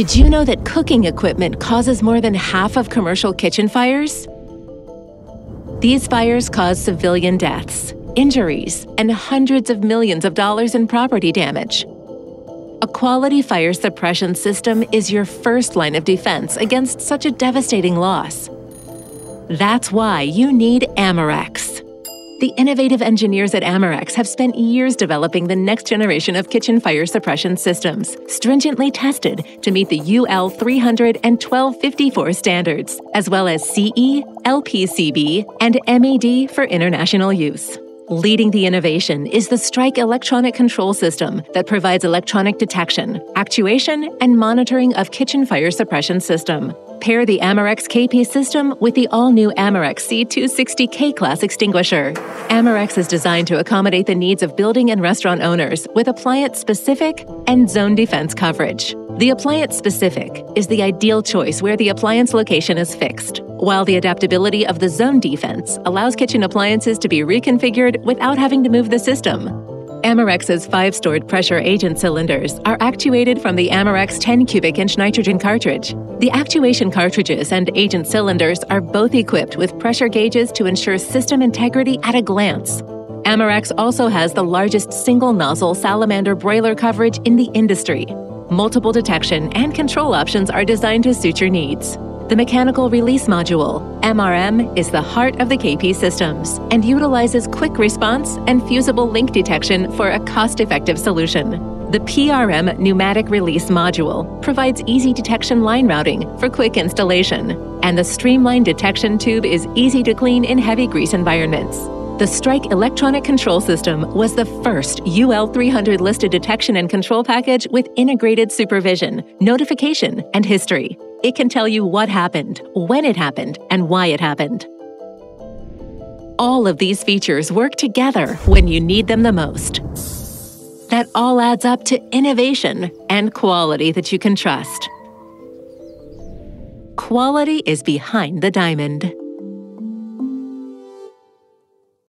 Did you know that cooking equipment causes more than half of commercial kitchen fires? These fires cause civilian deaths, injuries, and hundreds of millions of dollars in property damage. A quality fire suppression system is your first line of defense against such a devastating loss. That's why you need Amerex. The innovative engineers at Amerex have spent years developing the next generation of kitchen fire suppression systems, stringently tested to meet the UL 300 and 1254 standards, as well as CE, LPCB, and MED for international use. Leading the innovation is the Strike electronic control system that provides electronic detection, actuation, and monitoring of kitchen fire suppression system. Pair the Amerex KP system with the all-new Amerex C260 K-Class extinguisher. Amerex is designed to accommodate the needs of building and restaurant owners with appliance-specific and zone defense coverage. The appliance-specific is the ideal choice where the appliance location is fixed, while the adaptability of the zone defense allows kitchen appliances to be reconfigured without having to move the system. Amerex's five stored pressure agent cylinders are actuated from the Amerex 10 cubic inch nitrogen cartridge. The actuation cartridges and agent cylinders are both equipped with pressure gauges to ensure system integrity at a glance. Amerex also has the largest single nozzle salamander broiler coverage in the industry. Multiple detection and control options are designed to suit your needs. The Mechanical Release Module, MRM, is the heart of the KP systems and utilizes quick response and fusible link detection for a cost effective solution. The PRM Pneumatic Release Module provides easy detection line routing for quick installation, and the Streamline Detection Tube is easy to clean in heavy grease environments. The Strike electronic control system was the first UL 300 listed detection and control package with integrated supervision, notification, and history. It can tell you what happened, when it happened, and why it happened. All of these features work together when you need them the most. That all adds up to innovation and quality that you can trust. Quality is behind the diamond.